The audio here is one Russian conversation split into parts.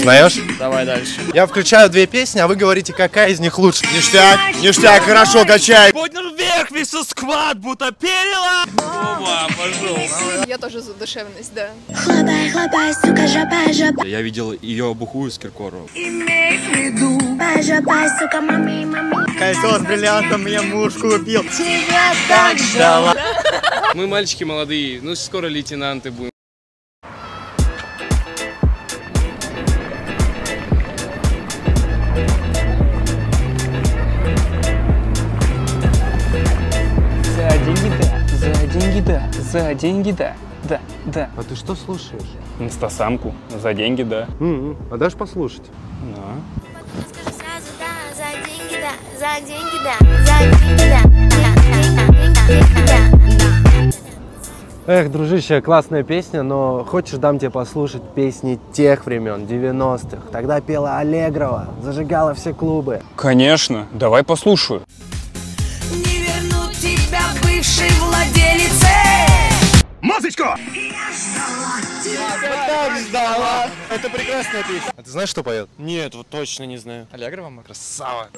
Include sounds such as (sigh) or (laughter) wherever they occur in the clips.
Узнаешь? Давай дальше. Я включаю две песни, а вы говорите, какая из них лучше. Ништяк, ништяк, хорошо, качай. Поднял вверх весь сквад, будто перила. Оба, пошел. Я тоже за душевность, да. Хлопай, хлопай, сука, жопай, жопай, Я видел ее бухую с Киркоровым. жопай, сука, мами, мами. Кольцо с бриллиантом мне муж купил. Мы мальчики молодые, ну скоро лейтенанты будем. За деньги да, да, да. А ты что слушаешь? Инстасамку, за деньги да. А дашь послушать? Скажи сразу да, за деньги да, за деньги да, за деньги. Эх, дружище, классная песня, но хочешь дам тебе послушать песни тех времен, 90-х. Тогда пела Аллегрова, зажигала все клубы. Конечно, давай послушаю. Не вернут тебя бывшей владелице Музычку! Это прекрасная песня. А ты знаешь, что поет? Нет, вот точно не знаю. Аллегрова? Красава.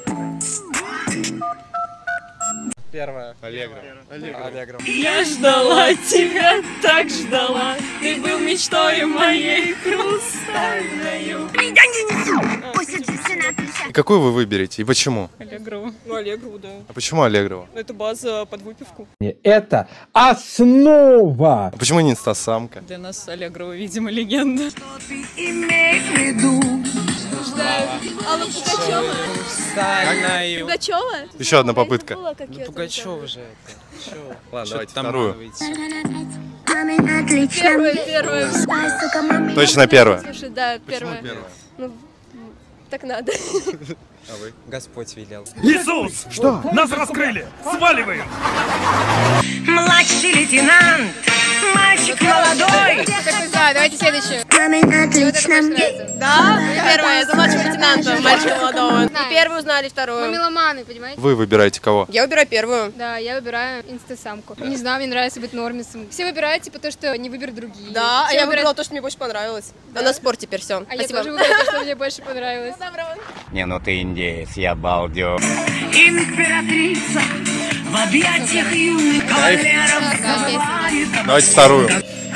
Первая. Аллегрова. Аллегрова. Я ждала тебя, так ждала Ты был мечтой моей хрустальной И какую вы выберете и почему? Аллегрову Ну, Аллегрову, да А почему Аллегрова? Это база под выпивку Это основа. А почему не инстасамка? Для нас Аллегрова, видимо, легенда Алла Пугачева? Стальная. Пугачева? Еще одна попытка. Было, я Пугачева же это. Ладно, давайте там вторую. Первая, первая. Точно первая. Слушай, да, первая. Ну, м, так надо. (laughs) Господь велел. Иисус! Что? Нас раскрыли! Сваливаем! Младший лейтенант Мальчик молодой давайте следующую. Мамин отлично. Да, первая, за младшего лейтенанта, мальчика молодого. И первую узнали, вторую. Меломаны, понимаете? Вы выбираете кого? Я выбираю первую. Да, я выбираю инстасамку. Не знаю, мне нравится быть нормисом. Все выбирают, типа, то, что не выберут другие. Да, а я выбрала то, что мне больше понравилось. А на спор теперь все. А я тоже выбрала то, что мне больше понравилось. (laughs) Не, ну ты индеец, я балдю. Императрица В объятиях юных кавалеров Давайте вторую.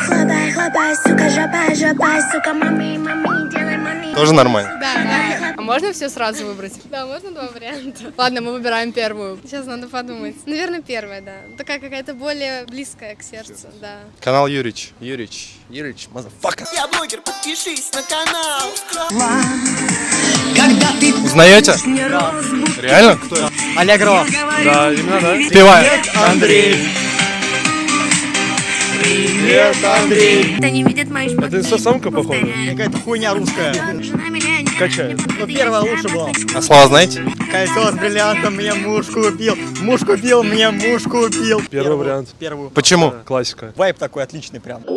Хлопай, хлопай, сука, жопай, жопай, сука, мами, мами, делай мами. Тоже нормально? Да, да. А можно все сразу выбрать? Да, можно два варианта. (laughs) Ладно, мы выбираем первую. Сейчас надо подумать. Наверное, первая, да. Такая какая-то более близкая к сердцу, да. Канал Юрич. Юрич. Юрич, motherfucker. Я блогер, подпишись на канал Когда ты Узнаете? Реально? Аллегрова. Да, именно, да. Певаю. Андрей. Привет, Андрей. Это не видит мои шмотки. Это инстасамка, походу? Какая-то хуйня русская. Жена меня не Качаю. Ну, первая лучше была. А слова знаете? Кольцо с бриллиантом мне муж купил. Муж купил, мне муж купил. Первый вариант. Первую. Почему? Классика. Вайп такой отличный прям. Все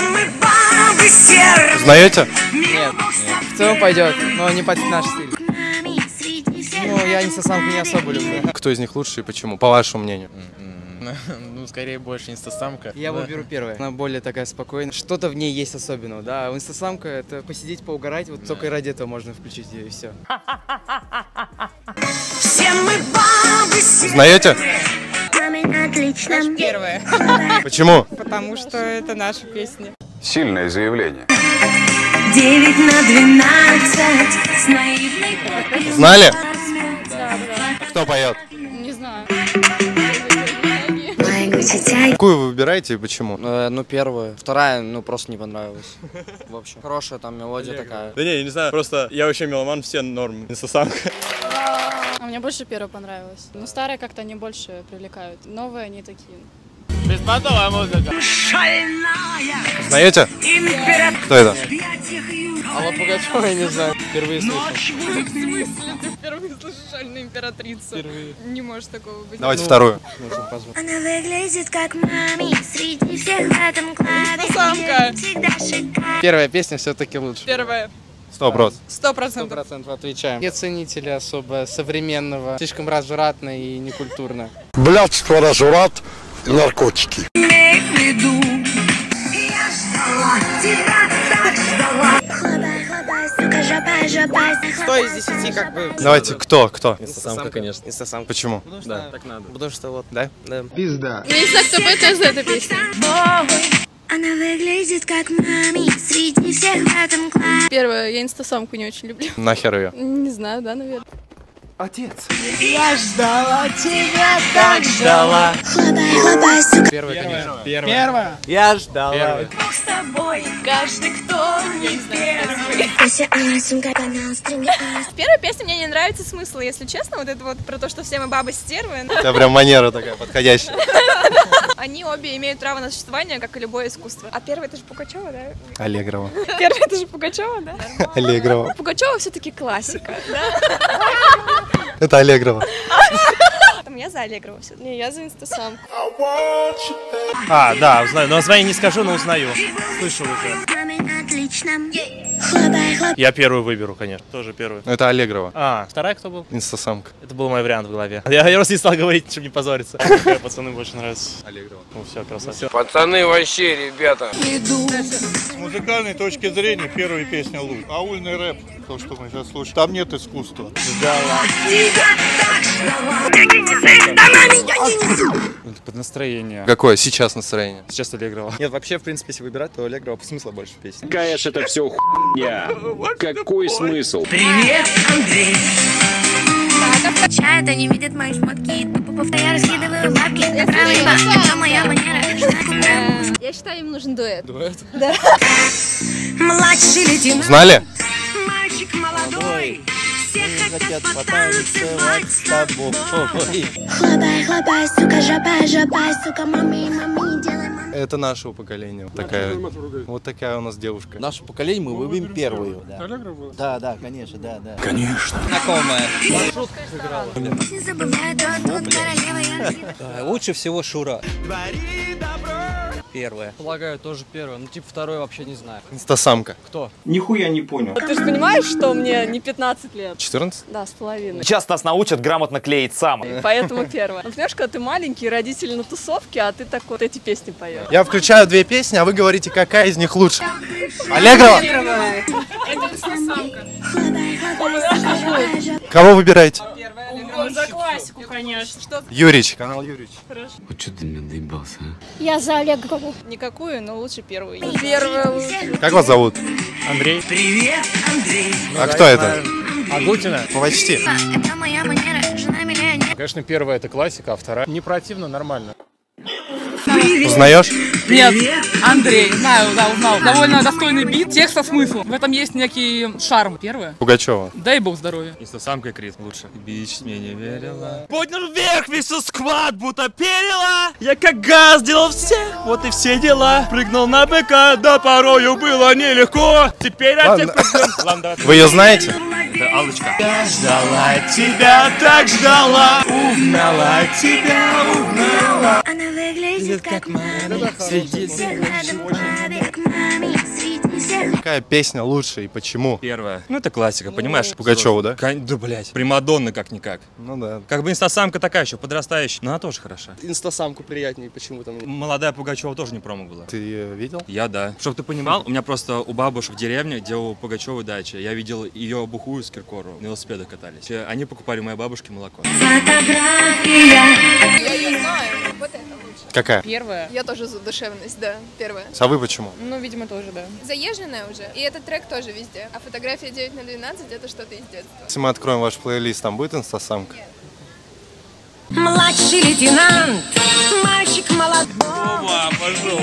мы бабы серых Узнаете? Нет, в целом пойдет, но не под наш стиль. Ну, я инстасамку не особо люблю. Кто из них лучше и почему? По вашему мнению. (laughs) Ну, скорее больше инстасамка. Я выберу первую. Она более такая спокойная. Что-то в ней есть особенного, да. А инстасамка это посидеть, поугарать. Вот только ради этого можно включить ее и все. Все мы бабы? Мамин отлично. Первая. Почему? Потому что это наша песня. Сильное заявление. Девять на двенадцать С наивной Знали? Кто поет? Не знаю. Какую вы выбираете и почему? ну, первая. Вторая, ну, просто не понравилась. В общем, хорошая там мелодия такая. Да не, я не знаю, просто я вообще меломан, все норм. Инстасамка. А мне больше первая понравилась. Ну, старые как-то они больше привлекают. Новые они такие. Беспонтовая музыка. шальная Знаете? Кто это? Пугачева, я не знаю. Впервые слышу. В смысле? Ты впервые слышишь шальную императрицу? Впервые. Не может такого быть. Давайте вторую. Она выглядит как мами Среди всех в этом клубе Самка. Всегда шикарно Первая песня все-таки лучше. Первая. Сто процентов. Сто Сто процентов. процентов отвечаем. Не ценители особо современного. Слишком развратно и некультурно. Блядство, разврат, наркотики. В виду Я ждала тебя Сто из десяти как бы... Давайте, кто, кто? Инстасамка, конечно. Инстасамка. Почему? Да, так надо. Потому что вот, Да? да. Пизда. Я не знаю, кто поет, но я знаю эту песню. Она выглядит как мами среди всех в этом классе. Первое, я инстасамку не очень люблю. Нахер ее? Не знаю, да, наверное. Отец. Я ждала тебя, так ждала. Хлопай, хлопай, сука. Первая, конечно. Первая. Я ждала. С тобой каждый, кто не первый. Стринги, В первой песне мне не нравится смысл, если честно, вот это вот про то, что все мы бабы стервы. Тебя прям манера такая подходящая. (laughs) Они обе имеют право на существование, как и любое искусство. А первый это же Пугачева, да? Аллегрова. (laughs) Первый это же Пугачева, да? Аллегрова. Пугачева все-таки классика. (laughs) Это Аллегрова. Там я за Аллегрову все Не, я за инстасамку. А, да, знаю. Но название не скажу, но узнаю. Слышал уже. отлично. Хлопай. Я первую выберу, конечно. Тоже первую. Это Аллегрова. А, вторая кто был? Инстасамка. Это был мой вариант в голове. Я, я просто не стал говорить, чтобы не позориться. Какая пацаны больше нравится? Аллегрова. Ну все, красавчик. Пацаны вообще, ребята. С музыкальной точки зрения первая песня лучше. Аульный рэп, то, что мы сейчас слушаем, там нет искусства. Под настроение. Какое сейчас настроение? Сейчас Аллегрова. Нет, вообще, в принципе, если выбирать, то Аллегрова смысла больше. Какая ж это все хуйня? Какой смысл? Чай, это не видят мои шмотки. Я раскидываю лапки. Направо либо. Это моя манера. Я считаю, им нужен дуэт. Младший лейтенант. Знали? Мальчик молодой. Все хотят потанцевать с тобой. Хлопай, хлопай, сука, жопа, жопа, сука, мами, мами, делай мами. Это нашего поколения. Такая, вот такая у нас девушка. Наше поколение мы выберем первую. Да, да, да конечно, да, да. Знакомая. Не забывай, да, тут королева я. Лучше всего Шура. Первая. Полагаю, тоже первая. Ну, типа, второй вообще не знаю. Инстасамка. Кто? Нихуя не понял. Ты же понимаешь, что мне не 15 лет? 14? Да, с половиной. Сейчас нас научат грамотно клеить сам. Поэтому первое. Ну, понимаешь, когда ты маленький, родители на тусовке, а ты так вот эти песни поешь. Я включаю две песни, а вы говорите, какая из них лучше. Аллегрова? Кого выбираете? За классику, конечно. Что Юрич. Канал Юрич. Вот что ты меня доебался, а? Я за Аллегрову. Никакую, но лучше первую. Лучше. Как вас зовут? Андрей. А кто это? Агутина. Почти. Это моя манера, жена миллионер. Конечно, первая это классика, а вторая не противно, нормально. Узнаешь? Нет, Андрей, знаю, да, узнал. Довольно достойный бит, текст со смыслом. В этом есть некий шарм. Первое. Пугачева. Дай бог здоровья. И Крит лучше. Бич мне не верила. Поднял вверх весь сквад, будто перила. Я как газ делал всех, вот и все дела. Прыгнул на быка, да порою было нелегко. Теперь Ладно. проблем... (laughs) Ладно. Вы ее знаете? Это Аллочка. Я ждала тебя, так ждала. Угнала тебя, угнала. Она выглядит как маме. Среди всех этом клубе, как маме. Среди всех Какая песня лучше и почему? Первая. Ну, это классика, понимаешь? Пугачеву, да? Кон- Да, блядь. Примадонна как-никак. Ну да. Как бы инстасамка такая еще, подрастающая. Но она тоже хороша. Инстасамку приятнее почему-то мне. Молодая Пугачева тоже не промо была. Ты ее видел? Я да. Чтоб ты понимал, у меня просто у бабушек в деревне, где у Пугачевой дача, я видел ее бухую с Киркору, на велосипедах катались. Э, Они покупали у моей бабушки молоко. Я ее знаю. Какая? Первая. Я тоже за душевность, да. Первая. А вы почему? Ну, видимо, тоже, да. Заезженная уже. И этот трек тоже везде. А фотография 9 на 12 это что-то из детства. Если мы откроем ваш плейлист, там будет инстасамка? Младший лейтенант, мальчик молодой. Опа, пошел.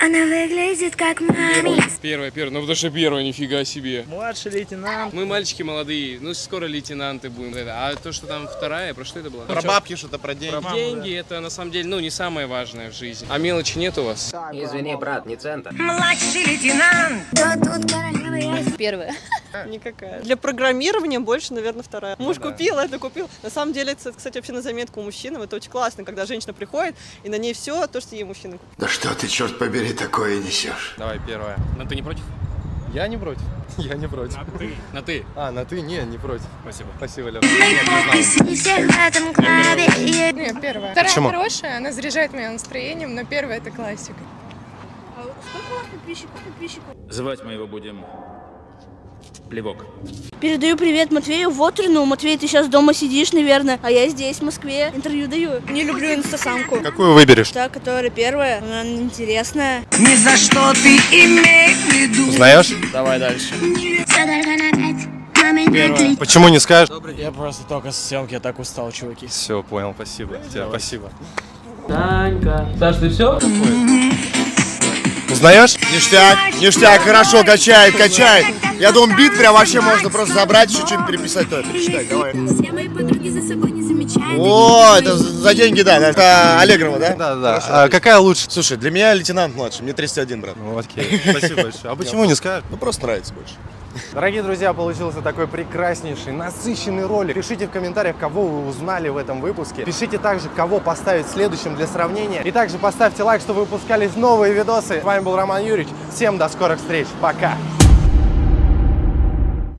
Она выглядит как маме. Первая, первая. Ну потому что первая, нифига себе. Младший лейтенант. Мы мальчики молодые, ну скоро лейтенанты будем. А то, что там вторая, про что это было? Про бабки что-то, про деньги. Деньги это на самом деле, ну, не самое важное в жизни. А мелочи нет у вас? Извини, брат, не центр. Младший лейтенант. Да тут королева я. Первая. Никакая. Для программирования больше, наверное, вторая. Муж купил, это купил. На самом деле, это, кстати, вообще на заметку у мужчинам. Это очень классно, когда женщина приходит, и на ней все то, что ей мужчина купил. Да что ты, черт побери, такое несешь? Давай, первая. Но ты не против? Я не против. (laughs) Я не против. На ты. А, на ты? Не, не против. Спасибо. Спасибо, Лев. Я- Не, первая. Вторая Почему? хорошая, она заряжает меня настроением, но первая это классика. Сколько у вас подписчиков? подписчиков? Звать мы его будем Плевок. Передаю привет Матвею Вотрину. Матвей, ты сейчас дома сидишь, наверное, а я здесь, в Москве. Интервью даю. Не люблю инстасамку. Какую выберешь? Та, которая первая, она интересная. Ни за что ты имей в виду. Знаешь? Давай дальше. Первое. Почему не скажешь? Я просто только с съемки, я так устал, чуваки. Все, понял, спасибо. Тебе спасибо. Танька. Саш, ты все? Узнаешь? Ништяк, ништяк, хорошо, качает, качает. Я думаю, бит прям вообще можно просто забрать, еще что-нибудь переписать, то перечитай, давай. Все мои подруги за собой не замечают. О, это за деньги, да, да. это Аллегрова, да? Да, да. А какая лучше? Слушай, для меня лейтенант младший, мне 31, брат. Ну, окей, спасибо большое. А почему не скажешь? Ну, просто нравится больше. Дорогие друзья, получился такой прекраснейший, насыщенный ролик. Пишите в комментариях, кого вы узнали в этом выпуске. Пишите также, кого поставить следующим для сравнения. И также поставьте лайк, чтобы выпускались новые видосы. С вами был Роман Юрьевич. Всем до скорых встреч. Пока.